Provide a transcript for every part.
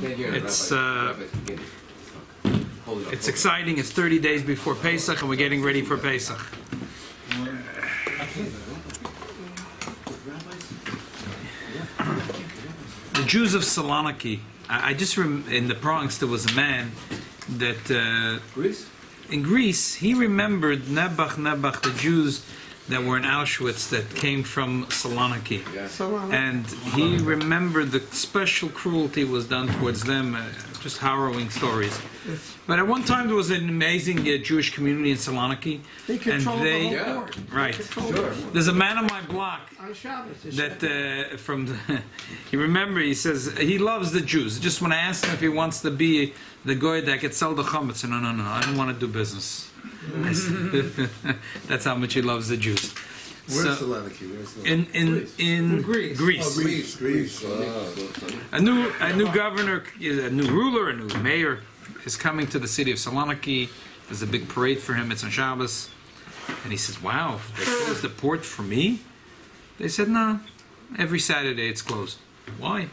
Can't hear it, It's, uh, Rabbi, you can't- Hold it up, It's exciting. It's 30 days before Pesach, and we're getting ready for Pesach. The Jews of Saloniki. I, I just rem- in the Bronx there was a man that uh, Greece? in Greece he remembered Nebuch Nebuch the Jews that were in Auschwitz that came from Saloniki. Yeah. And he remembered the special cruelty was done towards them, uh, just harrowing stories. But at one time there was an amazing uh, Jewish community in Saloniki. They and control they, the whole Yeah. board. Right. They control Sure. the. There's a man on my block On Shabbos. it's that uh, from the, he remember he says he loves the Jews. Just when I asked him if he wants to be the guy that could sell the chametz, he said, no, no, no, I don't want to do business. I said, That's how much he loves the Jews. Where's So, Saloniki? Where's Saloniki? in in in In Greece. Greece. Oh, Greece, Greece. Ah. A new, a new governor, a new ruler, a new mayor is coming to the city of Saloniki. There's a big parade for him. It's on Shabbos. And he says, Wow, they closed the port for me? They said, No, every Saturday it's closed. Why?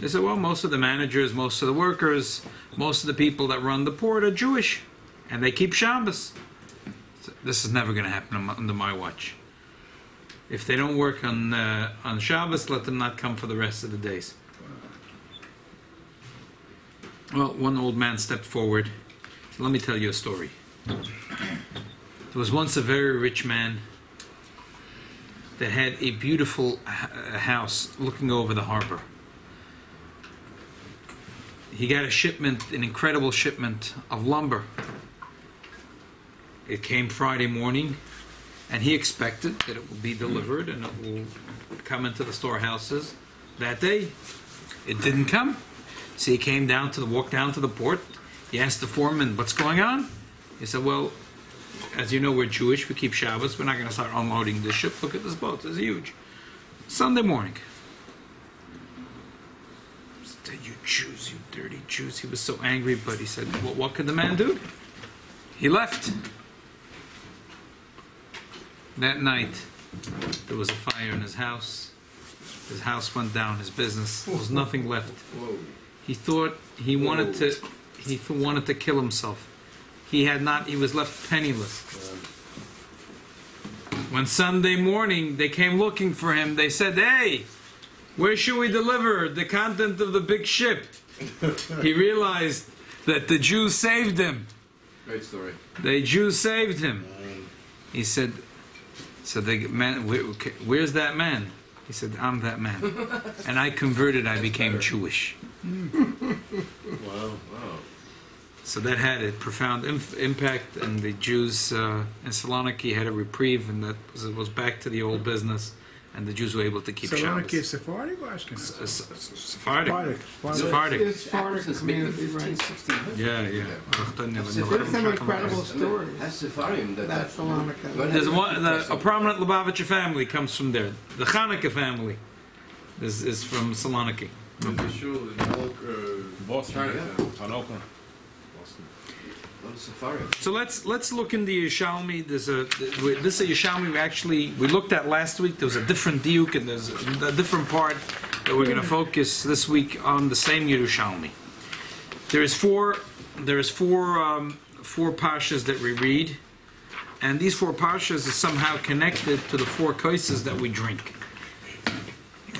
They said, Well, most of the managers, most of the workers, most of the people that run the port are Jewish. And they keep Shabbos. This is never going to happen under my watch. If they don't work on uh, on Shabbos, let them not come for the rest of the days. Well, one old man stepped forward. Let me tell you a story. There was once a very rich man that had a beautiful uh, house looking over the harbor. He got a shipment, an incredible shipment of lumber. It came Friday morning, and he expected that it would be delivered and it will come into the storehouses that day. It didn't come. So he came down to the walk down to the port. He asked the foreman, "What's going on?" He said, "Well, as you know, we're Jewish. We keep Shabbos. We're not going to start unloading this ship. Look at this boat. It's huge." Sunday morning. Said, "You Jews, you dirty Jews!" He was so angry, but he said, "Well, what could the man do?" He left. That night, there was a fire in his house. His house went down. His business. There was nothing left. He thought he wanted to. He wanted to kill himself. He had not. He was left penniless. When Sunday morning they came looking for him, they said, "Hey, where should we deliver the content of the big ship?" he realized that the Jews saved him. Great story. The Jews saved him. Um, he said, "So the man, where, where's that man?" He said, "I'm that man." and I converted. I became Jewish. Wow. Wow. So that had a profound inf- impact, and the Jews uh, in Saloniki had a reprieve, and that was, it was back to the old business, and the Jews were able to keep Saloniki is Shabbos. Sephardic or Ashkenaz? S- s- Sephardic. Sephardic. Sephardic. It's Sephardic since maybe community, 15, right? 1600. Yeah, yeah. There's some incredible stories. That's Sephardim. That, That's Salonika. When There's one, the, a prominent Lubavitcher family comes from there. The Chanukah family is, is from Saloniki. The shul in uh, Boston, Yeah. Hanukkah. Boston. So let's let's look in the Yerushalmi. There's a this is a Yerushalmi we actually we looked at last week. There was a different diuk and there's a different part that we're going to focus this week on the same Yerushalmi. There is four there is four um, four pashas that we read, and these four pashas is somehow connected to the four koises that we drink.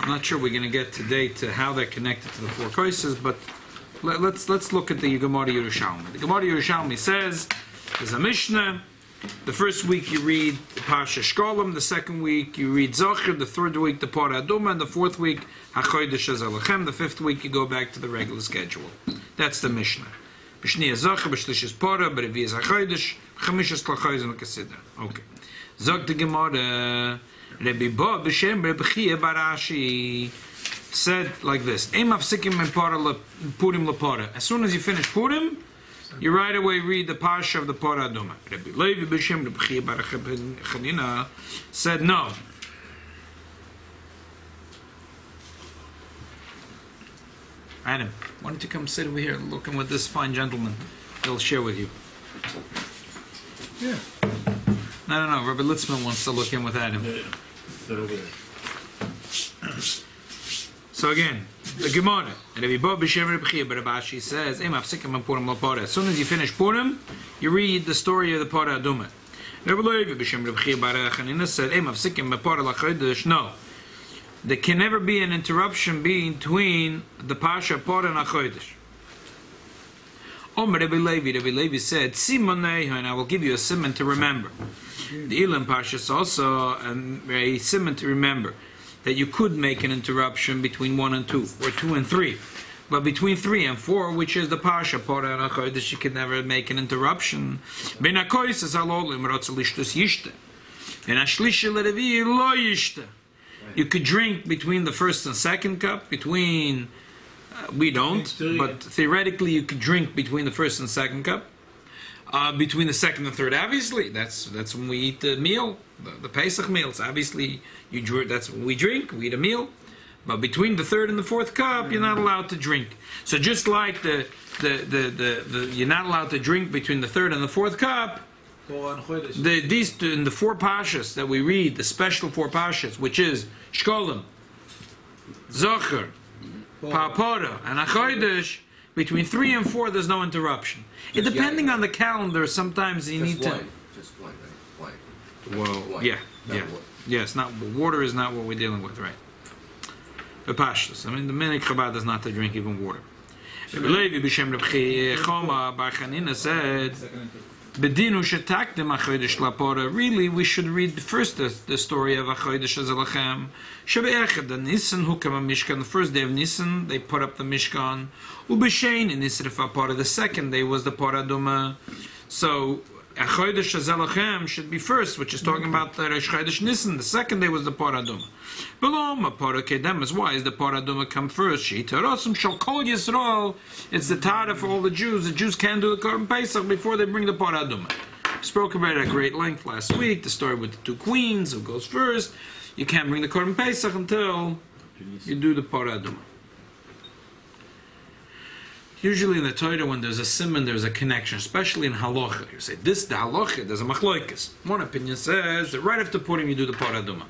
I'm not sure we're going to get today to how they're connected to the four koises, but let, let's let's look at the Gemara Yerushalmi. The Gemara Yerushalmi says there's a Mishnah. The first week you read Pasha Shkolim, the second week you read Zocher, the third week the Parah Aduma, and the fourth week Hachodesh Azalechem. The fifth week you go back to the regular schedule. That's the Mishnah. B'shniya Zocher, b'shlish is Parah, b'revi is Hachodesh, b'chamish is Klachoiz and Kasidah. Okay. Zog the Gemara, Rebbe Bo b'shem Rebbe Chia Barashi said like this: "Ein mafsikim min para le- Purim. As soon as you finish Purim, you right away read the parsha of the Parah Aduma. Rabbi Levi b'Shem Rabbi bar Chanina said no. Adam, why don't you come sit over here, looking with this fine gentleman? He'll share with you. Yeah. No, no, no. Rabbi Litzman wants to look in with Adam. Sit over there. So again, the Gemara. And Rabbi Bo B'Shem Rabbi Chia, but Rabbi Ashi says, "Em afsikim Purim Lapora." As soon as you finish Purim, you read the story of the Pora Aduma. Rabbi Levi B'Shem Rabbi Chia Bar Chanina said, "Em afsikim and Pora No, there can never be an interruption between the Pasha Pora and Achodesh. Omer Rabbi Levi, Rabbi Levi said, "Simonei, and I will give you a simon to remember." The Elam Pasha is also um, a simon to remember that you could make an interruption between one and two, or two and three. But between three and four, which is the Pasha, Pora and Achodesh, you could never make an interruption. Ben HaKois is alolim rotzel ishtus yishte. And Ashlisha lerevi lo yishte. You could drink between the first and second cup, between, uh, we don't, but theoretically you could drink between the first and second cup. Uh, between the second and third, obviously, that's that's when we eat the meal, the, the Pesach meals. Obviously, you drink. That's when we drink. We eat a meal. But between the third and the fourth cup, you're not allowed to drink. So just like the the, the, the, the you're not allowed to drink between the third and the fourth cup, the, these in the four pashas that we read, the special four pashas, which is Shkolim, Zocher, Papora, and Achoidesh, between three and four, there's no interruption. It, Just depending yayin. on the calendar, sometimes you Just need wine. to. Just wine, right? Wine. Well, Wine. yeah, Not yeah, water. yeah. It's not water is not what we're dealing with, right? The pashas. I mean, the minhag Chabad is not to drink even water. Rabbi Levi b'shem Reb Choma Bar Chanina said, "Bedinu shetakdim achodesh lapora." Really, we should read first the, the story of achodesh azalachem. Shebe'echad the came Mishkan. The first day of Nisan, they put up the Mishkan. Ubeshein in Nisrif Apora. The second day was the Paraduma. So. Achodesh Azalachem should be first, which is talking about the Rosh Chodesh Nisan. The second day was the Paraduma. Belom a Pora is why is the Paraduma come first? She Tarosim shall call Yisrael. It's the Tara for all the Jews. The Jews can't do the Korban Pesach before they bring the Paraduma. Spoke about it at great length last week. The story with the two queens, who goes first. You can't bring the Korban Pesach until you do the Paraduma. Usually in the Torah, when there's a simon, there's a connection, especially in halacha. You say this the halacha. There's a machloikis. One opinion says that right after Purim you do the paraduma,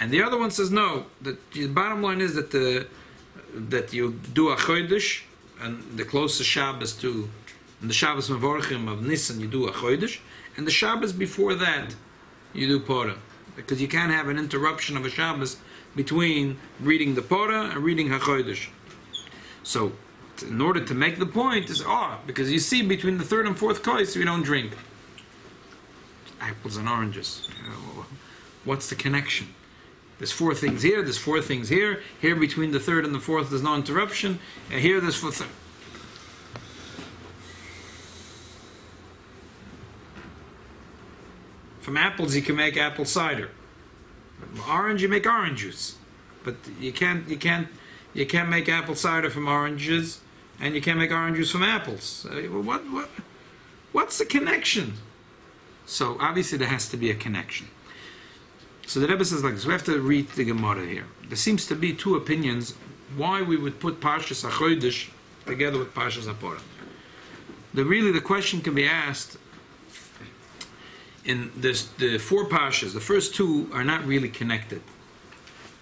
and the other one says no. That the bottom line is that the that you do a chodesh, and the closest Shabbos to and the Shabbos mevorchim of Nisan you do a chodesh, and the Shabbos before that you do Pora, because you can't have an interruption of a Shabbos between reading the Pora and reading HaChodesh. So, in order to make the point, is ah, because you see between the third and fourth kais we don't drink apples and oranges. What's the connection? There's four things here. There's four things here. Here between the third and the fourth, there's no interruption. And here, there's four. From apples, you can make apple cider. From orange, you make orange juice. But you can't, you can't, you can't make apple cider from oranges, and you can't make orange juice from apples. Uh, what, what, what's the connection? So obviously there has to be a connection. So the Rebbe says like this: we have to read the Gemara here. There seems to be two opinions why we would put Parshas Achoidish together with Parshas Apora. The really the question can be asked in this the four Parshas. The first two are not really connected.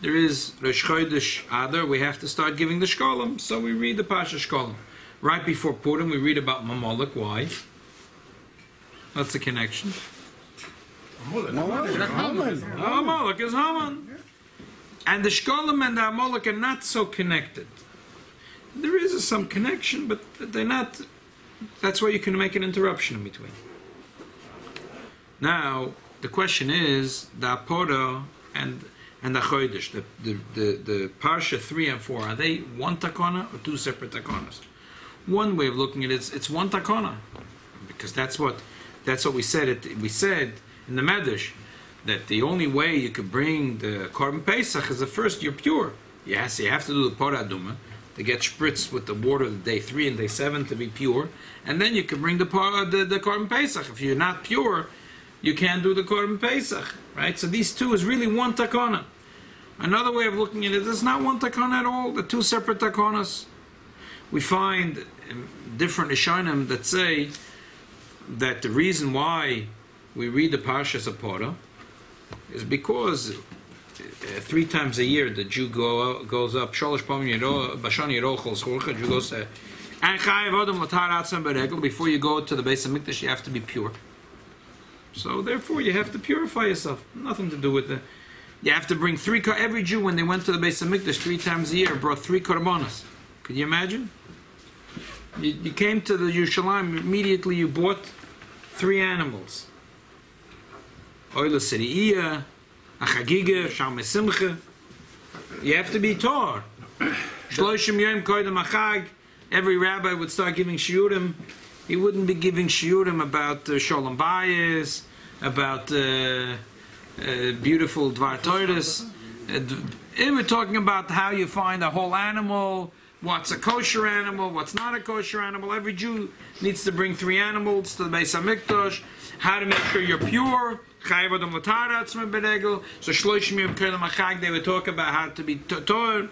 There is Rosh Chodesh Adar. We have to start giving the Shkolim, so we read the Parsha Shkolim. Right before Purim, we read about Mamolek. Why? That's the connection? Amalek is Haman. And the Shkolim and the Amalek are not so connected. There is some connection, but they're not. That's why you can make an interruption in between. Now, the question is the Apora and and the Chodesh, the, the, the, the Parsha 3 and 4, are they one takana or two separate takonas? One way of looking at it is it's one takana. Because that's what that's what we said it we said in the Medrash that the only way you could bring the Korban Pesach is the first you're pure. Yes, you have to do the Pora Aduma to get spritzed with the water of day three and day seven to be pure, and then you can bring the Pora, the, the Korban Pesach. If you're not pure, you can't do the Korban Pesach, right? So these two is really one takana. Another way of looking at it is not one takana at all. They're two separate takonas. We find um, different Ishanim that say that the reason why we read the Parshas Apora is because uh, three times a year the Jew go goes up. Sholosh chol schorcha. Jew goes. Before you go to the base of mikdash, you have to be pure. So therefore, you have to purify yourself. Nothing to do with the. You have to bring three. Every Jew, when they went to the base of mikdash three times a year, brought three korbanos. Could you imagine? You, you came to the Yerushalayim immediately. You bought three animals. Oila Siriyah, a Chagiga, Simcha. You have to be. Shloshim Yom Achag. Every rabbi would start giving shiurim. He wouldn't be giving shiurim about uh, Sholem Bayis, about uh, uh, beautiful Dvar Toiris. Uh, d- they were talking about how you find a whole animal, what's a kosher animal, what's not a kosher animal. Every Jew needs to bring three animals to the Beis HaMikdash, how to make sure you're pure. So Achag, they would talk about how to be to- Torah.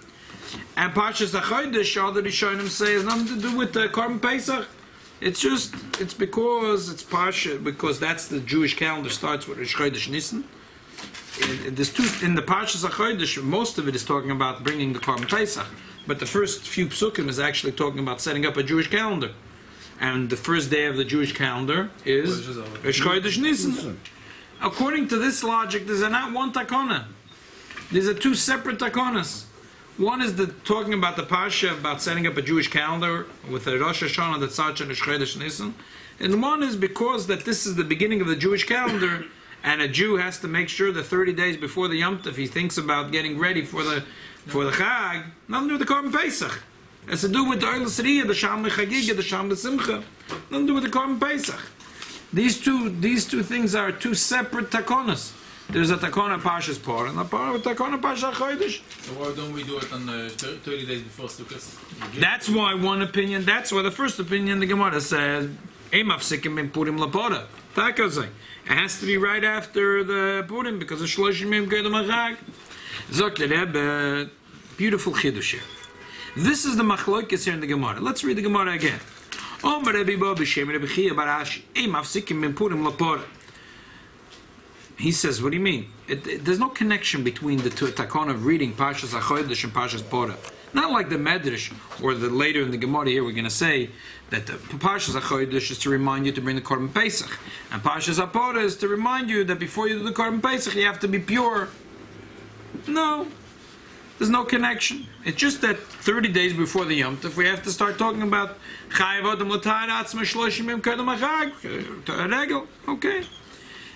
And Pashas HaChodesh, all the Rishonim say, has nothing to do with the Korban Pesach. It's just, it's because it's Pasha, because that's the Jewish calendar starts with Rosh Chodesh Nisan. In, in this two, in the Pashas HaChodesh, most of it is talking about bringing the Korban Pesach. But the first few psukim is actually talking about setting up a Jewish calendar. And the first day of the Jewish calendar is Rosh Chodesh Nisan. According to this logic, there's not one takona. These are two separate takonas. One is the talking about the pasha about setting up a Jewish calendar with a Rosh Hashanah, the Tzach, and a Shchedesh Nisan, and one is because that this is the beginning of the Jewish calendar, and a Jew has to make sure that 30 days before the Yom Tov he thinks about getting ready for the for the Chag. Nothing to do with the Korban Pesach. It has to do with the Oil Sriya, the Sham Chagiga, the Sham Simcha. Nothing to do with the Korban Pesach. These two these two things are two separate takonas. There's a takona Pashas Por and a takona Pasha Chodesh. So why don't we do it on uh, 30 days before Sukkot? That's why one opinion. That's why the first opinion the Gemara says, "Emafsikim in Purim lapora." Takazay. It has to be right after the Purim because of Shloshim Yom Kedem Achag. Zok the Rebbe, beautiful chiddush here. This is the machlokes here in the Gemara. Let's read the Gemara again. Om Rebbe Bo b'Shem Rebbe Chia Barashi. Emafsikim in Purim lapora. He says, what do you mean? It, it- there's no connection between the two takon of reading Pashas Achodesh and Pashas Pora. Not like the Medrash, or the later in the Gemara here we're going to say that the Pashas Achodesh is to remind you to bring the Korban Pesach, and Pashas Apora is to remind you that before you do the Korban Pesach you have to be pure. No, there's no connection. It's just that 30 days before the Yom Tov we have to start talking about Chayav Adam L'Tar Atzma Shloshim Yom Kedem Achag, Regel, okay.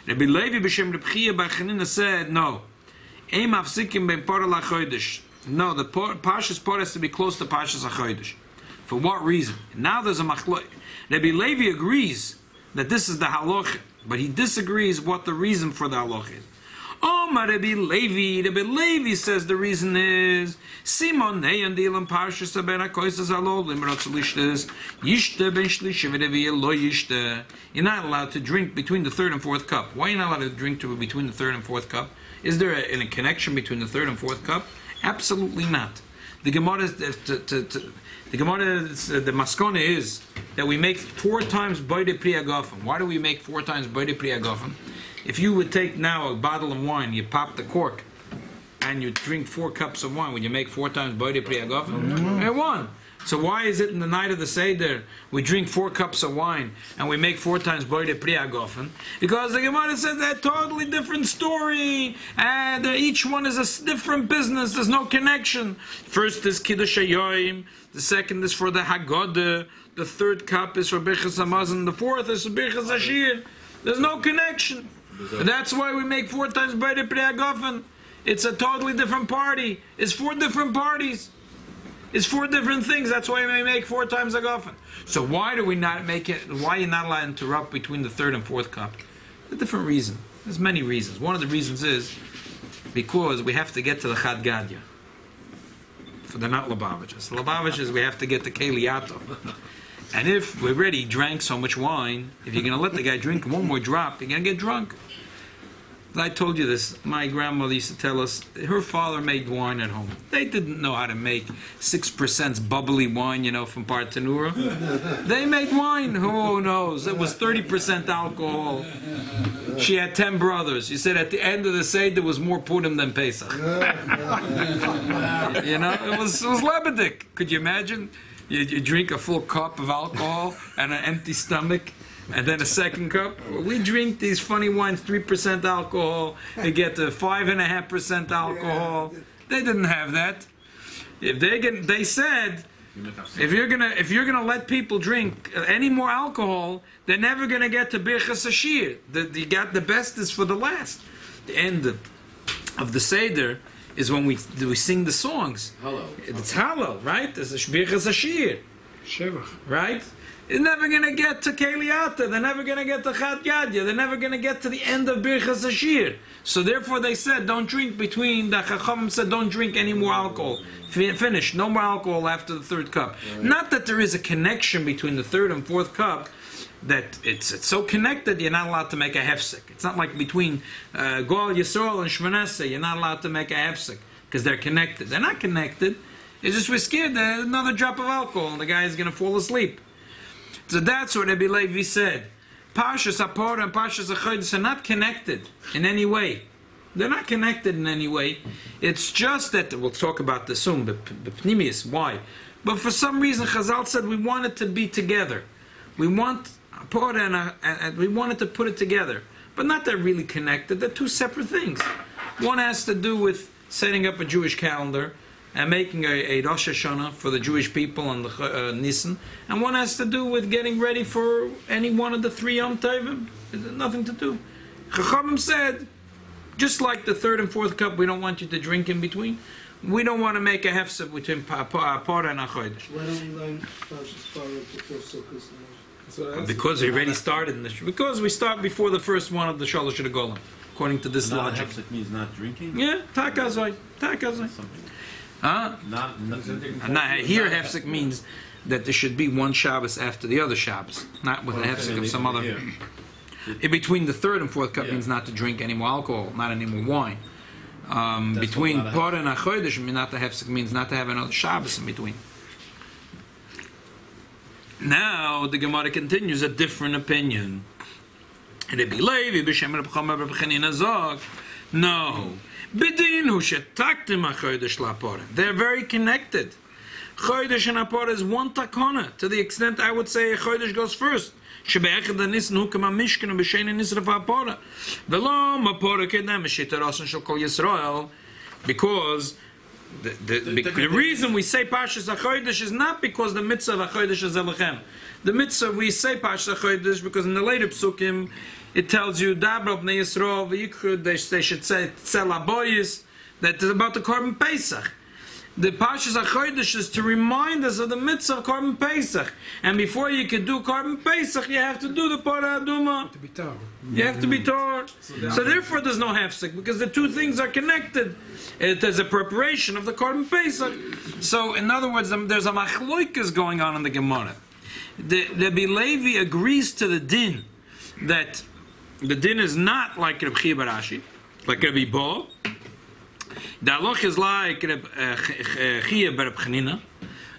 Rabbi Levi b'Shem Reb Chia Bar Chanina said, no. Ein mafsikim ben Porah LaChodesh. No, the Parshas Porah has to be close to Parshas HaChodesh. For what reason? Now there's a machlok. Rabbi Levi agrees that this is the halacha, but he disagrees what the reason for the halacha is. Oh, my Rabbi Levi, Rabbi Levi says the reason is Simon Yishte Ben Yishte. You're not allowed to drink between the third and fourth cup. Why are you not allowed to drink to between the third and fourth cup? Is there a, a connection between the third and fourth cup? Absolutely not. The Gemara, is- to, to, to, the Gemara, is- uh, the Maskona is that we make four times Boide Priyagofim. Why do we make four times Boide Priyagofim? If you would take now a bottle of wine, you pop the cork, and you drink four cups of wine, would you make four times Boide Priyagofim? Yeah, mm-hmm. one. So why is it in the night of the Seder we drink four cups of wine and we make four times Boide Priyagofen? Because the Gemara says they're totally different story and each one is a different business. There's no connection. First is Kiddush Hayoim, the second is for the Haggadah, the third cup is for Birchas Hamazon, the fourth is for Birchas Hashir. There's no connection. That's why we make four times Boide Priyagofen. It's a totally different party. It's four different parties. It's four different things. That's why we make four times a gofen. So why do we not make it? Why you not allowed to interrupt between the third and fourth cup? A different reason. There's many reasons. One of the reasons is because we have to get to the Chad Gadya. For the not Lubavitches. Lubavitches, we have to get to Keliato. And if we already drank so much wine, if you're going to let the guy drink one more drop, you're going to get drunk. I told you this. My grandmother used to tell us her father made wine at home. They didn't know how to make six percent bubbly wine, you know, from Bartenura. they made wine. Who knows? It was thirty percent alcohol. She had ten brothers. She said at the end of the Seder there was more Purim than Pesach. you know, it was it was Lebedik. Could you imagine? You, you drink a full cup of alcohol and an empty stomach, and then a second cup. We drink these funny wines, three percent alcohol. They get to five and a half percent alcohol. They didn't have that. If they get, they said if you're gonna if you're gonna let people drink uh, any more alcohol, they're never gonna get to birchas hashir. The you got the best is for the last. The end of, of the seder is when we we sing the songs. Hello. It's halal, right? It's a birchas hashir, Shevach. right? They're never gonna get to Keliata. They're never gonna get to Chad Gadya. They're never gonna get to the end of Birchas Hashir. So therefore, they said, don't drink between. The Chacham said, don't drink any more alcohol. Finish. No more alcohol after the third cup. Not that there is a connection between the third and fourth cup. That it's it's so connected, you're not allowed to make a hefsek. It's not like between uh, Goal Yisrael and Shmanasa, you're not allowed to make a hefsek because they're connected. They're not connected. It's just we're scared that another drop of alcohol and the guy is going to fall asleep. So that's what Rabbi Levi said. Parshas Apor and Parshas Achoydis are not connected in any way. They're not connected in any way. It's just that we'll talk about this soon. But Pnimius, why? But for some reason, Chazal said we want it to be together. We want Apor and, and, we wanted to put it together, but not they're really connected. They're two separate things. One has to do with setting up a Jewish calendar and making a, a Rosh Hashanah for the Jewish people on the uh, Nisan, and one has to do with getting ready for any one of the three Yom Tovim. Nothing to do. Chachamim said, just like the third and fourth cup, we don't want you to drink in between. We don't want to make a hefsek between pa- pa- Parah and Achodesh. Why don't we learn before Because we already started in the because we start before the first one of the Shalosh Golem, according to this Not logic. hefsek means not drinking? Yeah, takazoi, takazoi. Huh? Not, not, here hefsek means that there should be one Shabbos after the other Shabbos, not with a hefsek of some other. In between the third and fourth cup Yeah. means not to drink any more alcohol, not any more wine. Um, between what a lot Parah and Achodesh, not to hefsek means not to have another Shabbos in between. Now the Gemara continues a different opinion. Rabbi Levi b'shem Reb Chama Reb Chanina zog, no. Bidin hu shetaktim ha-chodesh la'apora. They're very connected. Chodesh and Apora is one takona, to the extent I would say Chodesh goes first. שבאחד הניסן הוא כמה משכן ובשני נשרף הפורה. ולא מפורה כדם משיטה רוסן של כל ישראל, because the, the, the, the reason we say Pashas HaChodesh is not because the mitzvah of HaChodesh is Elechem. The mitzvah we say Pashas HaChodesh because in the later psukim it tells you Dabra b'nei Yisrael v'yikhud they, should say Tzel HaBoyis that is about the Korban Pesach. The Pashas HaChodesh is to remind us of the mitzvah of Korban Pesach. And before you can do Korban Pesach, you have to do the Parah Aduma. To be told. You have to be Torah. So therefore there's no hefsek, because the two things are connected. It is a preparation of the Korban Pesach. So in other words, um, there's a machloikas going on in the Gemara. The, the Levi agrees to the din that the din is not like Reb Chia Barashi, like Rabbi Bo. The halach is like Reb uh, Ch- Chia Bar Chanina.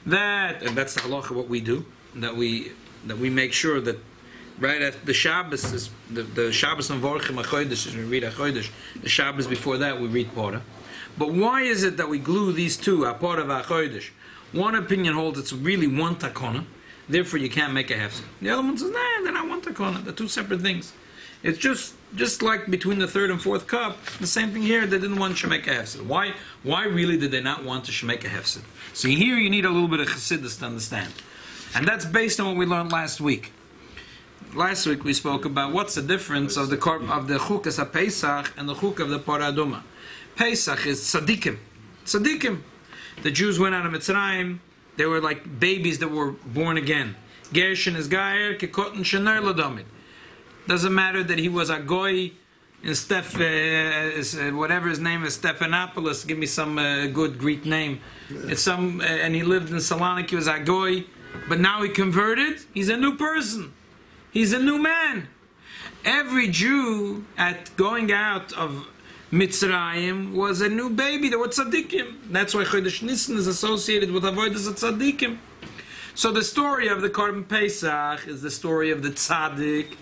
That and that's the halacha what we do. That we that we make sure that right after the Shabbos is the, the Shabbos and Vorchim HaChodesh is we read HaChodesh. The Shabbos before that we read Porah. But why is it that we glue these two, Porah HaChodesh? One opinion holds it's really one takona, therefore you can't make a hefsek. The other one says, nah, they're not one takona, they're two separate things. It's just just like between the third and fourth cup, the same thing here, they didn't want Shemek Hefsid. Why why really did they not want to Shemek Hefsid? So here you need a little bit of Chassidus to understand. And that's based on what we learned last week. Last week we spoke about what's the difference of the korb, of the chukas Pesach and the chuk of the Paraduma. Pesach is tzaddikim. Tzaddikim. The Jews went out of Mitzrayim. They were like babies that were born again. Gershon is Gair, Kekot and Shener Ladomit. Doesn't matter that he was a goy in Steph, uh, uh, whatever his name is, Stephanopoulos. Give me some uh, good Greek name. It's some, uh, and he lived in Salonic. He was a goy, but now he converted. He's a new person. He's a new man. Every Jew at going out of Mitzrayim was a new baby. They were tzaddikim. That's why Chodesh Nisan is associated with avodas of tzaddikim. So the story of the Korban Pesach is the story of the tzaddik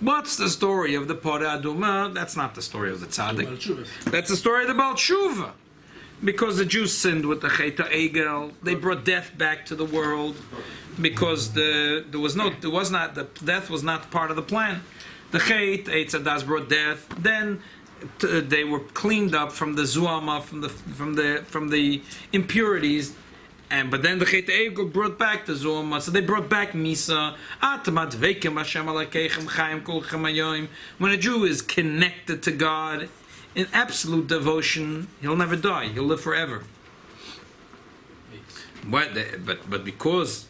What's the story of the Pora Aduma? That's not the story of the Tzaddik. That's the story of the. Because the Jews sinned with the Cheta Egel, they brought death back to the world. Because the there was no, there was not the death was not part of the plan. The Chet Eitzadas brought death. Then they were cleaned up from the zuama, from the from the from the impurities. And but then the Chet brought back the zuama, so they brought back Misa. Atamat vekem Hashem alakeichem chayim kol chamayim. When a Jew is connected to God in absolute devotion, he'll never die. He'll live forever. But but because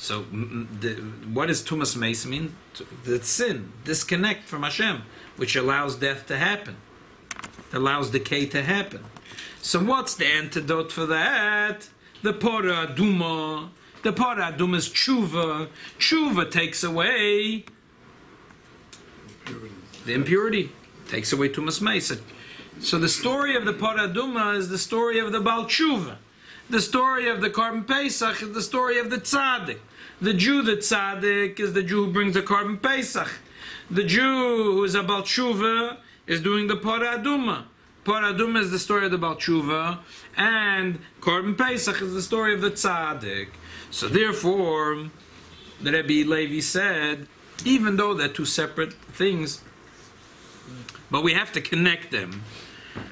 so the, what does Tumas Mace mean? The sin, disconnect from Hashem, which allows death to happen, allows decay to happen. So what's the antidote for that? The Pora Duma. The Pora Duma is tshuva. Tshuva takes away the impurity, takes away Tumas Mace. So the story of the Paraduma is the story of the Baal Tshuva. The story of the Korban Pesach is the story of the Tzaddik. The Jew, the Tzaddik, is the Jew who brings the Korban Pesach. The Jew who is a Baal Tshuva is doing the Paraduma. Paraduma is the story of the Baal Tshuva, and Korban Pesach is the story of the Tzaddik. So therefore, the Rebbe Levi said, even though they're two separate things, but we have to connect them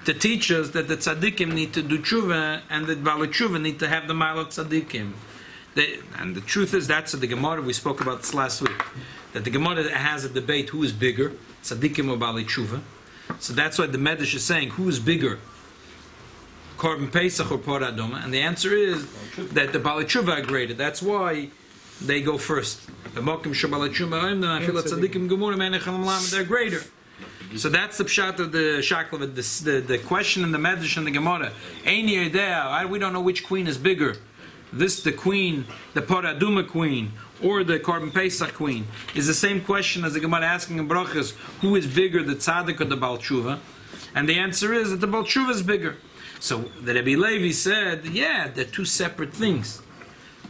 to teach us that the tzaddikim need to do tshuva and the Baal tshuva need to have the mile of tzaddikim. They, and the truth is, that's the Gemara we spoke about this last week. That the Gemara has a debate who is bigger, tzaddikim or Baal tshuva. So that's why the Medrash is saying who is bigger, Korban Pesach or Por Adoma, and the answer is that the Baal tshuva are greater. That's why they go first. The Mokim Shabbat Tshuva, the Nafila Tzaddikim Gemara Menachem Lam, they're greater. So that's the pshat of the shaklav. The, the, the question in the Medrash and the Gemara. Any idea? We don't know which queen is bigger. This the queen, the Paraduma queen, or the Korban Pesach queen, is the same question as the Gemara asking in Brachas, who is bigger, the tzaddik or the Baal Tshuva? And the answer is that the Baal Tshuva is bigger. So the Rebbe Levi said, yeah, they're two separate things.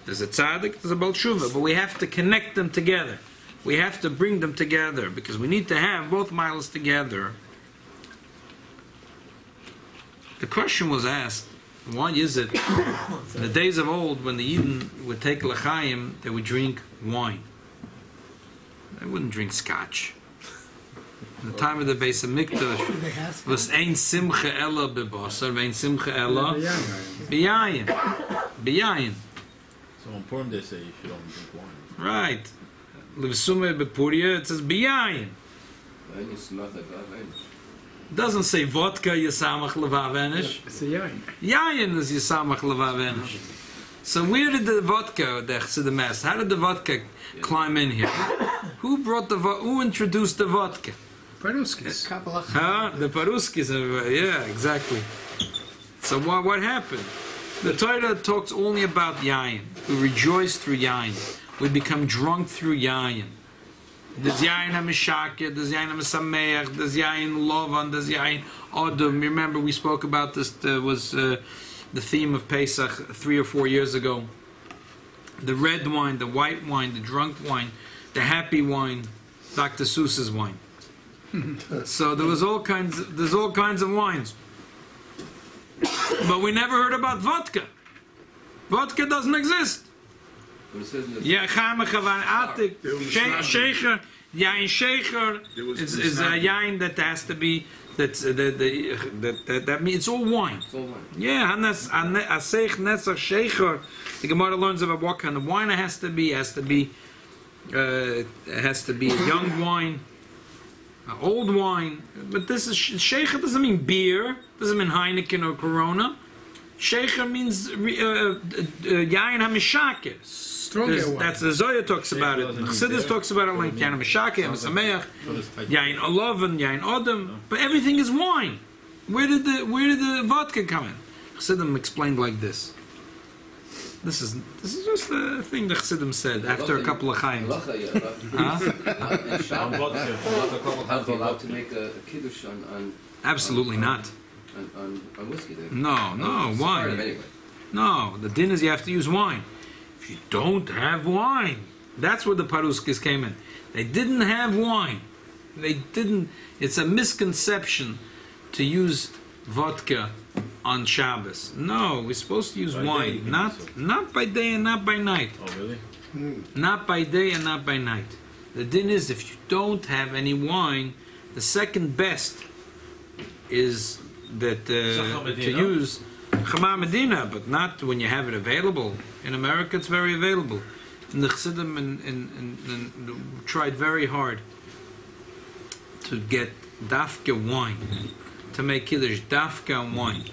There's a tzaddik, there's a Baal Tshuva, but we have to connect them together. We have to bring them together because we need to have both miles together. The question was asked, why is it in the days of old when the Eden would take l'chaim, they would drink wine. They wouldn't drink scotch. In the time of the Beis Hamikdash, They have was ein simcha ella bebasar, ein simcha ella biyayin. Biyayin. So on Purim they say you should only drink wine. Right. Livsume bepuria, it says biyayin. Wenn ich smach et avein. Doesn't say vodka yisamach levavenish. It's a yain. Yayin is yisamach levavenish. So where did the vodka, the Chassidim asked, how did the vodka climb in here? Who brought the vo- who introduced the vodka? Paruskis. Huh? The Paruskis, uh, yeah, exactly. So what, what happened? The Torah talks only about yayin. We rejoice through yayin. We become drunk through yayin. There's yayin ha-mishakir, there's yayin ha-misameach, there's yayin lovan, there's yayin odom. Remember we spoke about this, uh, was uh, the theme of Pesach three or four years ago. The red wine, the white wine, the drunk wine, the happy wine, Dr. Seuss's wine. So there was all kinds. There's all kinds of wines, but we never heard about vodka. Vodka doesn't exist. But it says in the Yeah, chamechavan atik, shecher, yain shecher is, is a yain that has to be that's the, the, that that that means it's all wine. it's all wine. Yeah, hanas aseich netzach shecher. The Gemara learns about what kind of wine it has to be. It has to be, uh, it has to be a young wine, old wine. But this is shecher doesn't mean beer. Doesn't mean Heineken or Corona. Shecher means uh, uh, yain hamishakir. Stronger There's- one. That's the Zoya talks about it. doesn't Chassidus talks about it like yain hamishakir, hamisameach. So this type Yain Olaven, Yain Odom, but everything is wine. Where did the where did the vodka come in? Chassidim explained like this. This is this is just the thing the Chassidim said after a couple of chaims. Halacha, yeah, but- Huh? in Shabbat, How they allowed to make a, a kiddush on, on, Absolutely not. on, on, on whiskey? They, No, no, wine. Anyway. No, the din is you have to use wine. If you don't have wine, that's where the paruskis came in. They didn't have wine. they didn't. It's a misconception to use vodka on Shabbos. No, we're supposed to use By wine, can not use not by day and not by night. Oh, really? Not by day and not by night. The din is if you don't have any wine, the second best is that uh, to use Chama Medina, but not when you have it available. In America, it's very available. And the Chassidim and, and, and, and tried very hard to get dafka wine, to make kiddush dafka wine.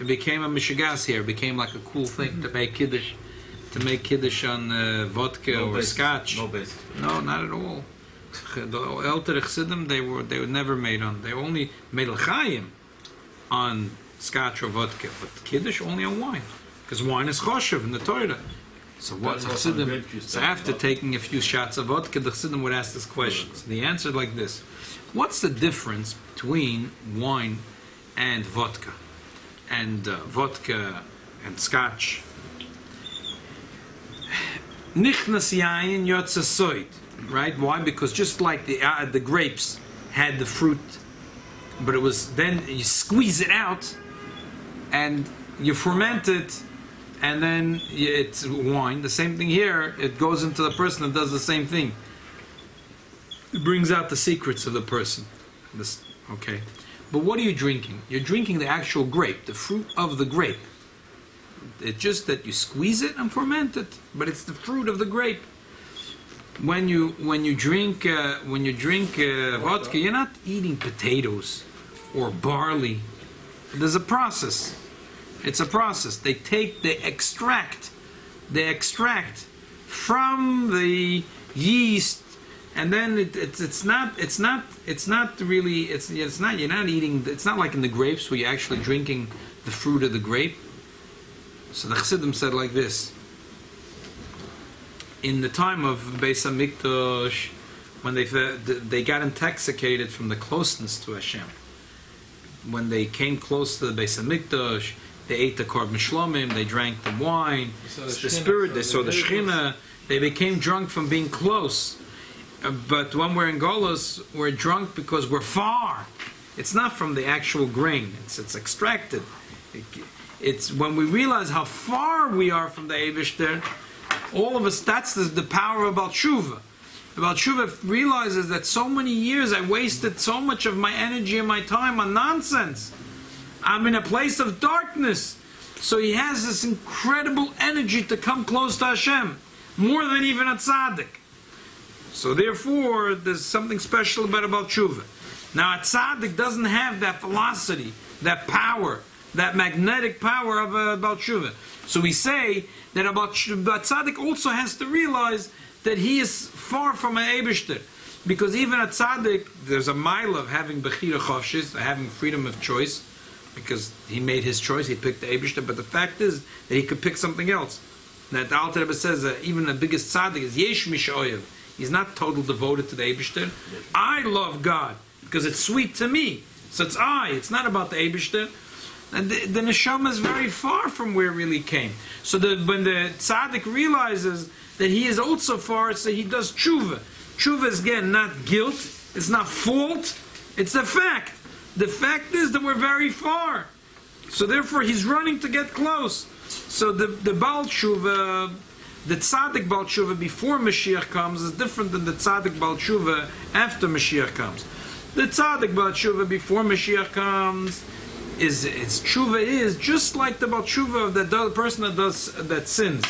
It became a mishigas here. It became like a cool thing to make kiddush, to make kiddush on uh, vodka or basis. scotch. No. No, not at all. The Elter Chassidim, they were they were never made on. They only made l'chaim on scotch or vodka, but kiddush only on wine, because wine is choshev in the Torah. So what's what Chassidim? So after taking a few shots of vodka, the Chassidim would ask this question. So the answer like this: What's the difference between wine and vodka, and uh, vodka and scotch? Nichnas yayin yotza soid, right? Why? Because just like the uh, the grapes had the fruit, but it was then you squeeze it out, and you ferment it, and then it's wine. The same thing here. It goes into the person and does the same thing. It brings out the secrets of the person. This okay, but what are you drinking? You're drinking the actual grape, the fruit of the grape. It's just that you squeeze it and ferment it, but it's the fruit of the grape. When you when you drink uh, when you drink uh, vodka, you're not eating potatoes or barley. There's a process. It's a process. They take they extract they extract from the yeast and then it, it's it's not it's not it's not really it's it's not you're not eating it's not like in the grapes where you're actually drinking the fruit of the grape so the Chassidim said like this in the time of Beis Hamikdash when they they got intoxicated from the closeness to Hashem when they came close to the Beis Hamikdash they ate the korban shlomim they drank the wine the the spirit they saw the the very they became drunk from being close. Uh, but when we're in Golos we're drunk because we're far. It's not from the actual grain. It's it's extracted. It- it's when we realize how far we are from the Eivischter all of us that's the, the power of Baal Tshuva. Baal Tshuva realizes that so many years I wasted so much of my energy and my time on nonsense I'm in a place of darkness. So he has this incredible energy to come close to Hashem, more than even a tzaddik. So therefore, there's something special about about tshuva. Now, a tzaddik doesn't have that velocity, that power, that magnetic power of uh, a about tshuva. So we say that about but tzaddik also has to realize that he is far from an Eibishter. Because even a tzaddik, there's a mile of having bechira chofshis, having freedom of choice, because he made his choice, he picked the Eibishter, but the fact is that he could pick something else. That the Alter Rebbe says that even the biggest tzaddik is yesh mishoyev. He's not total devoted to the Eibishter. I love God because it's sweet to me. So it's I. It's not about the Eibishter. And the, the neshama is very far from where it really came. So the, when the tzaddik realizes that he is also far, so he does tshuva. Tshuva is again not guilt. It's not fault. It's a fact. The fact is that we're very far. So therefore, he's running to get close. So the the Baal Tshuva, the tzaddik Baal Tshuva before Mashiach comes is different than the tzaddik Baal Tshuva after Mashiach comes. The tzaddik Baal Tshuva before Mashiach comes is its tshuva is just like the Baal Tshuva of do- person that does that sins.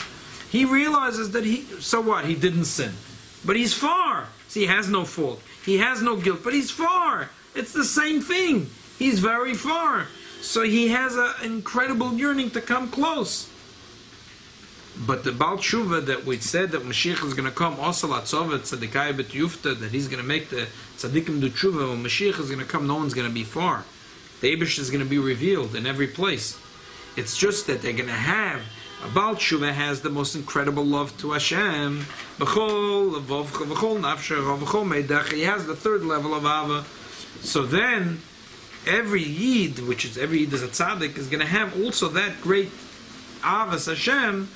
He realizes that he so what he didn't sin, but he's far. See, he has no fault. He has no guilt, but he's far. It's the same thing. He's very far. So he has an incredible yearning to come close. But the Baal Tshuva that we said that Mashiach is going to come, also Latzova, Tzadikai Bet Yufta, that he's going to make the Tzadikim do Tshuva, when Mashiach is going to come, no one's going to be far. The Abish is going to be revealed in every place. It's just that they're going to have, a Baal Tshuva has the most incredible love to Hashem. He has the third level of Ava. So then, every Yid, which is every Yid is a tzaddik, is going to have also that great Avas Hashem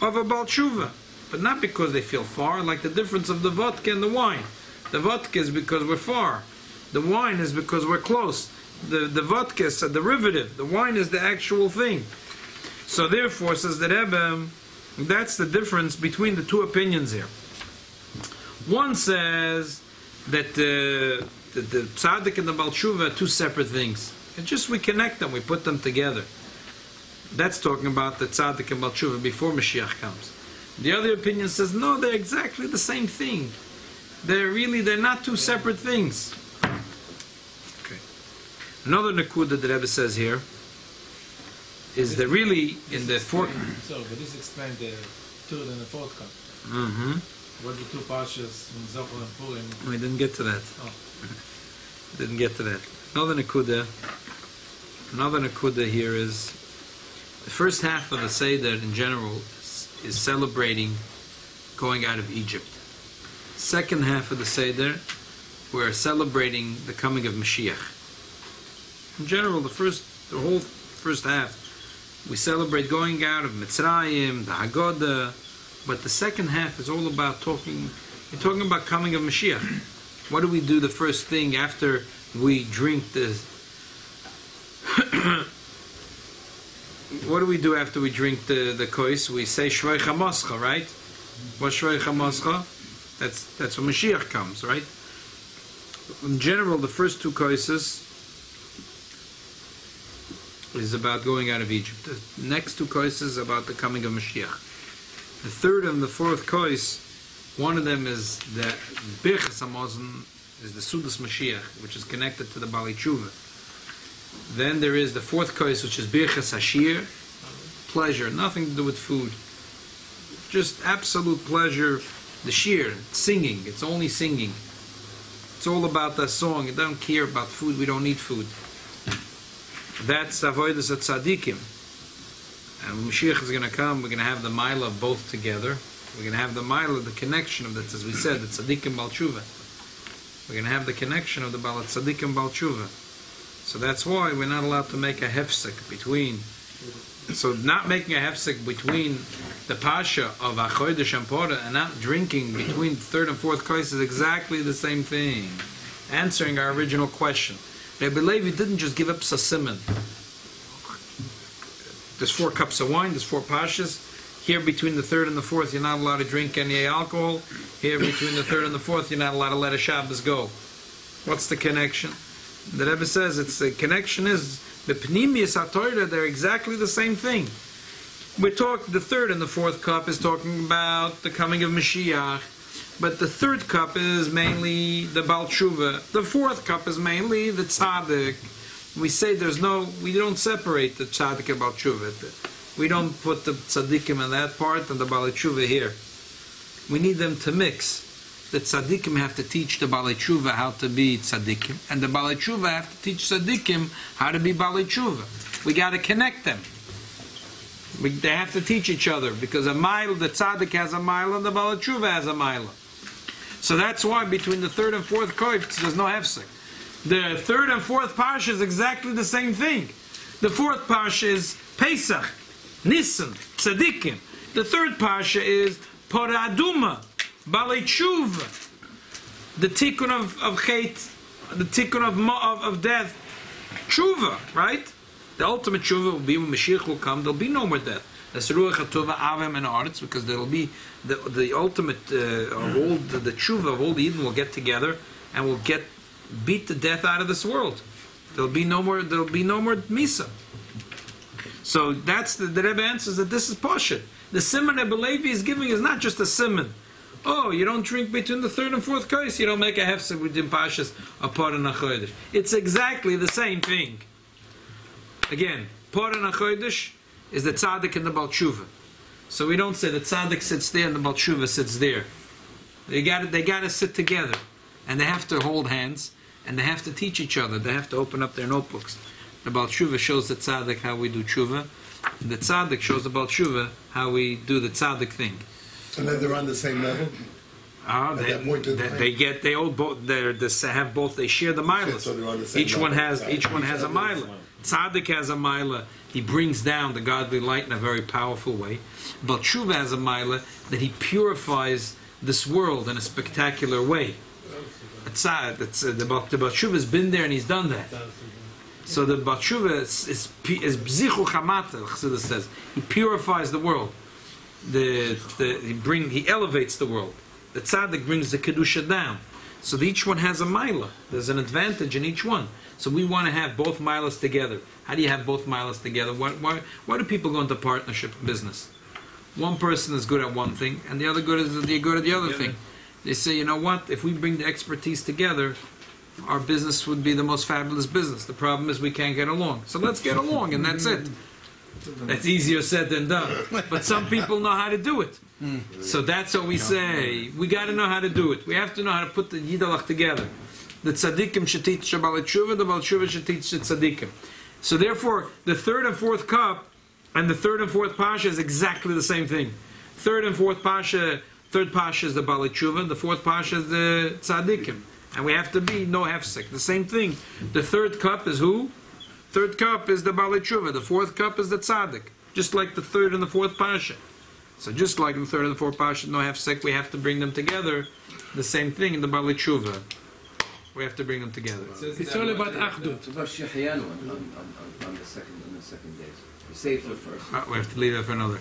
of a Baal Tshuva. But not because they feel far, like the difference of the vodka and the wine. The vodka is because we're far. The wine is because we're close. The, the vodka is a derivative. The wine is the actual thing. So therefore, says the Rebbe, that's the difference between the two opinions here. One says that uh, the, the tzaddik and the balshuva are two separate things. And just we connect them, we put them together. That's talking about the tzaddik and balshuva before Mashiach comes. The other opinion says no, they're exactly the same thing. They're really they're not two separate things. Okay. Another nakuda that Rebbe says here is that really in the fourth. So, but this explains the third and the fourth cup. hmm What the two parshas from Zohar and Purim. We didn't get to that. Oh. Didn't get to that. Another nakuda. Another nakuda here is the first half of the Seder in general is, is celebrating going out of Egypt. Second half of the Seder, we're celebrating the coming of Mashiach. In general, the first, the whole first half, we celebrate going out of Mitzrayim, the Haggadah, but the second half is all about talking. You're talking about coming of Mashiach. What do we do the first thing after we drink the? what do we do after we drink the the kois? We say Shfoch Chamoscha, right? What's Shfoch Chamoscha? That's that's when Mashiach comes, right? In general, the first two koises is about going out of Egypt. The next two koises is about the coming of Mashiach. The third and the fourth kois, one of them is the Birchas Hamazon, is the Sudas Mashiach, which is connected to the Bali Tshuva. Then there is the fourth kois, which is Birchas Hashir, pleasure, nothing to do with food. Just absolute pleasure, the shir, singing, it's only singing. It's all about that song, it doesn't care about food, we don't need food. That's Avodas at Tzadikim. And when Mashiach is going to come, we're going to have the Mila of both together. We're going to have the Mila, the connection of that, as we said, the Tzadikim Balchuva. We're going to have the connection of the Bal Tzadikim Balchuva. So that's why we're not allowed to make a hefsek between. So not making a hefsek between the pasha of Achoydish and Pora and not drinking between third and fourth kois is exactly the same thing. Answering our original question. Rabbi Levi didn't just give up sasimin. There's four cups of wine, there's four pashas. Here between the third and the fourth, you're not allowed to drink any alcohol. Here between the third and the fourth, you're not allowed to let a Shabbos go. What's the connection? The Rebbe says it's the connection is the pnimius hatoira. They're exactly the same thing. We talk the third and the fourth cup is talking about the coming of Mashiach, but the third cup is mainly the Baal Tshuva. The fourth cup is mainly the tzaddik. We say there's no, we don't separate the tzaddik and Baal Tshuva. We don't put the tzaddikim in that part and the Baal here. We need them to mix. The tzaddikim have to teach the Baal how to be tzaddikim, and the Baal have to teach tzaddikim how to be Baal We got to connect them. We, they have to teach each other because a mile, the tzaddik has a mile, and the Baal has a mile. So that's why between the third and fourth koif, there's no hefsek. The third and fourth parsha is exactly the same thing. The fourth parsha is Pesach, Nisan, Tzadikim. The third parsha is Parah Adumah, Balei Tshuva. The tikkun of, of Chet, the tikkun of, of, of death. Tshuva, right? The ultimate tshuva will be when Mashiach will come, there'll be no more death. That's Ruach HaTumah, Avim, and Aretz, because there'll be the, the ultimate uh, of all the, the tshuva of all the Yidden will get together and will get beat the death out of this world. There'll be no more. There'll be no more misa. So that's the, the Rebbe answers that this is poshet. The simon Rebbe Levi is giving is not just a simon. Oh, you don't drink between the third and fourth kais. You don't make a hefsek between pashas and a chodesh. It's exactly the same thing. Again, part and is the tzaddik and the balshuva. So we don't say the tzaddik sits there and the balshuva sits there. They got they got to sit together, and they have to hold hands, and they have to teach each other. They have to open up their notebooks. The balshuva shows the tzaddik how we do tshuva. And the tzaddik shows about balshuva how we do the tzaddik thing. And then they're on the same level? Ah, they, they, they get they all both they they have both they share the milas. So the Each one level. has each one has a mila. Tzaddik has a mila. He brings down the godly light in a very powerful way. But Tshuva has a mila that he purifies this world in a spectacular way. Uh, uh, the Baal the Baal Tshuva has been there and he's done that. So the Baal Tshuva is, is, is bzichu chamata, Chassidus says. He purifies the world. The, the, he, bring, he elevates the world. The tzaddik brings the kedusha down. So each one has a mila. There's an advantage in each one. So we want to have both milas together. How do you have both milas together? Why, why, why do people go into partnership business? One person is good at one thing, and the other good is they're good at the other thing. They say, you know what? If we bring the expertise together, our business would be the most fabulous business. The problem is we can't get along. So let's get along, and that's it. That's easier said than done. But some people know how to do it. So that's what we say. We got to know how to do it. We have to know how to put the yidalach together. The tzaddikim should teach the Baal Tshuva, the Baal Tshuva should teach the tzaddikim. So therefore, the third and fourth cup and the third and fourth pasha is exactly the same thing. Third and fourth pasha, third pasha is the Baal Tshuva, the fourth pasha is the tzaddikim. And we have to be no hefsek. The same thing. The third cup is who? Third cup is the Baal The fourth cup is the tzaddik. Just like the third and the fourth pasha. So just like the third and the fourth pasha, no hefsek, we have to bring them together. The same thing in the Baal We have to bring them together. It's all about achdut. It's about Shehecheyanu on, on, on, on the second on the second days. We saved the first. Ah, we have to leave that for another.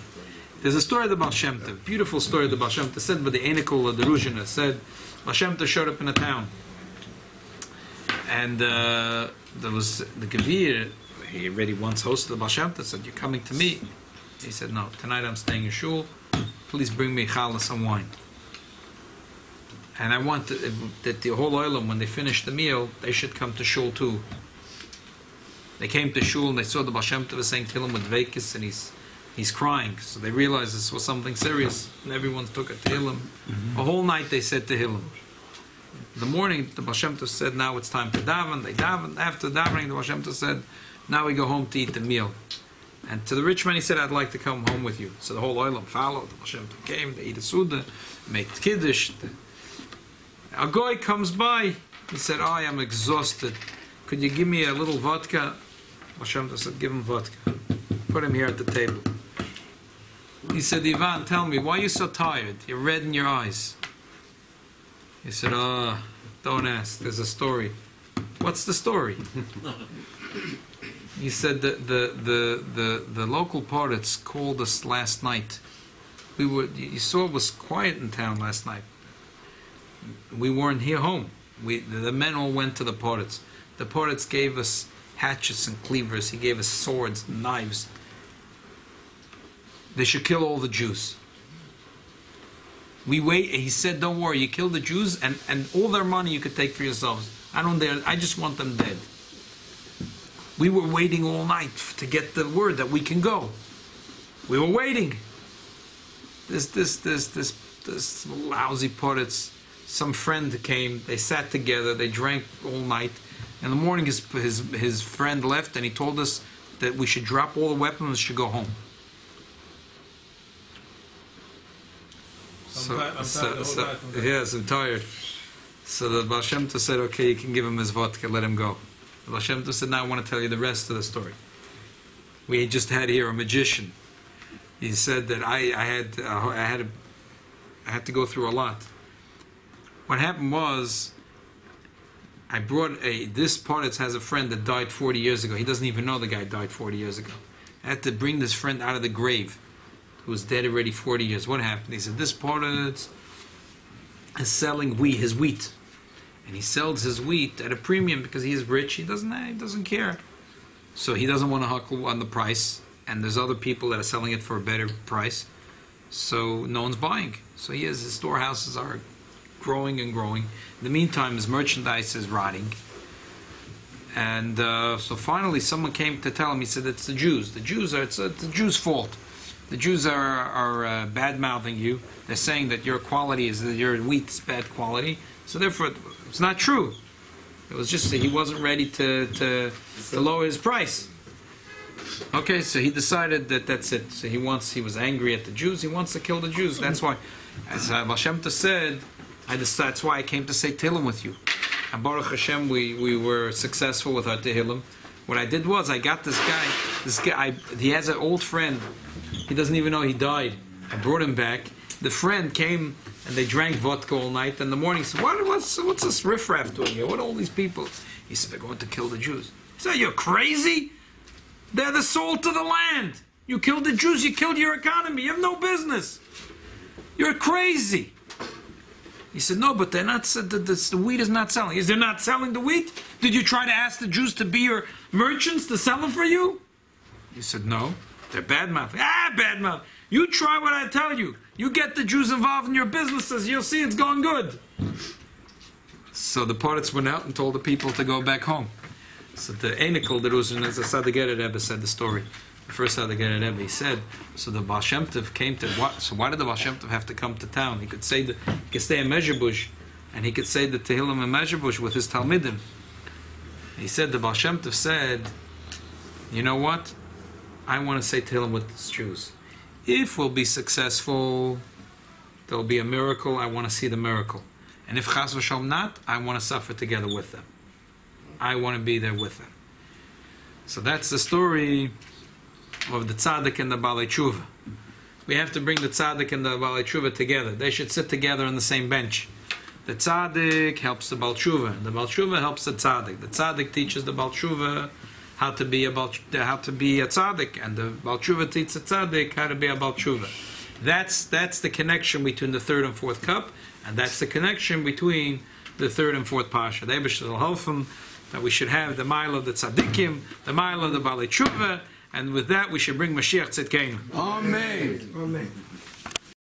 There's a story of the Baal Shem Tov, beautiful story of the Baal Shem Tov, said by the Einikel of the Ruzhiner, said Baal Shem Tov showed up in a town. And uh, there was the Gavir, he already once hosted the Tov, said, You're coming to me? He said, No, tonight I'm staying in Shul. Please bring me challah, some wine. And I want that, that the whole oilam, when they finish the meal, they should come to Shul too. They came to Shul and they saw the Tov was saying Tehillim with Vekis and he's he's crying. So they realized this was something serious and everyone took a Tehillim. Mm-hmm. A whole night they said Tehillim. In the morning, the Baal Shem Tov said, now it's time to daven. They davened. After davening, the Baal Shem Tov said, now we go home to eat the meal. And to the rich man, he said, I'd like to come home with you. So the whole oilam followed. The Baal Shem Tov came, they ate a Suda, made Kiddush. A guy comes by. He said, I am exhausted. Could you give me a little vodka? Hashem Tov said, give him vodka. Put him here at the table. He said, Ivan, tell me, why are you so tired? You're red in your eyes. He said, ah, don't ask. There's a story. What's the story? he said that the, the, the, the local Poritz called us last night. We were, you saw it was quiet in town last night. We weren't here home. We, the men all went to the Poritz. The Poritz gave us hatchets and cleavers. He gave us swords knives. They should kill all the Jews. We wait. He said, "Don't worry. You kill the Jews, and, and all their money you could take for yourselves. I don't dare. I just want them dead." We were waiting all night to get the word that we can go. We were waiting. This this this this this lousy Poritz. Some friend came. They sat together. They drank all night. In the morning, his his his friend left, and he told us that we should drop all the weapons and should go home. Tired- I'm tired the whole night from that. yes, I'm tired. So the Baal Shem Tov said, "Okay, you can give him his vodka. Let him go." The Baal Shem Tov said, "Now I want to tell you the rest of the story." We just had here a magician. He said that I, I had uh, I had a, I had to go through a lot. What happened was, I brought a this Poritz has a friend that died 40 years ago. He doesn't even know the guy died 40 years ago. I had to bring this friend out of the grave, who was dead already 40 years. What happened? He said this Poritz is selling wheat, his wheat, and he sells his wheat at a premium because he's rich. He doesn't he doesn't care, so he doesn't want to huckle on the price. And there's other people that are selling it for a better price, so no one's buying. So he has his storehouses are growing and growing. In the meantime, his merchandise is rotting. And uh, so finally, someone came to tell him. He said, "It's the Jews. The Jews are. It's, it's the Jews' fault. The Jews are are uh, bad mouthing you. They're saying that your quality is that your wheat's bad quality. So therefore, it's not true. It was just that he wasn't ready to to, to lower his price. Okay, so he decided that that's it. So he wants. He was angry at the Jews. He wants to kill the Jews. That's why, as uh, Shem said, I just, that's why I came to say Tehillim with you. And Baruch Hashem, we, we were successful with our Tehillim. What I did was I got this guy. This guy, I, he has an old friend. He doesn't even know he died. I brought him back. The friend came and they drank vodka all night. And in the morning, said, what, what's, what's this riffraff doing here? What are all these people? He said, they're going to kill the Jews. He said, you're crazy? They're the salt of the land. You killed the Jews, you killed your economy. You have no business. You're crazy. He said, no, but they're not, the, the, the wheat is not selling. Is they're not selling the wheat? Did you try to ask the Jews to be your merchants to sell it for you? He said, no. They're bad mouth. Ah, bad mouth. You try what I tell you. You get the Jews involved in your businesses, you'll see it's going good. So the Poritz went out and told the people to go back home. So the Einikel, the Ruzin, as I said, the Sadegeret Rebbe said the story. The first Sadegeret Rebbe, he said, so the Baal Shem Tov came to, what, so why did the Baal Shem Tov have to come to town? He could say, the, he could stay in Mezhebush, and he could say the Tehillim in Mezhebush with his Talmidim. He said, the Baal Shem Tov said, you know what? I want to say Tehillim with the Jews. If we'll be successful, there'll be a miracle. I want to see the miracle. And if Chas v'Shalom not, I want to suffer together with them. I want to be there with them. So that's the story of the tzaddik and the balei tshuva. We have to bring the tzaddik and the balei tshuva together. They should sit together on the same bench. The tzaddik helps the bal tshuva. The bal tshuva helps the tzaddik. The tzaddik teaches the bal tshuva how to be a bal, how to be a tzaddik, and the bal tshuva teaches the tzaddik how to be a bal tshuva. That's that's the connection between the third and fourth cup, and that's the connection between the third and fourth pasha. The help that we should have the mile of the tzaddikim, the mile of the balei tshuva, and with that we should bring Mashiach Tzidkenu. Amen. Amen.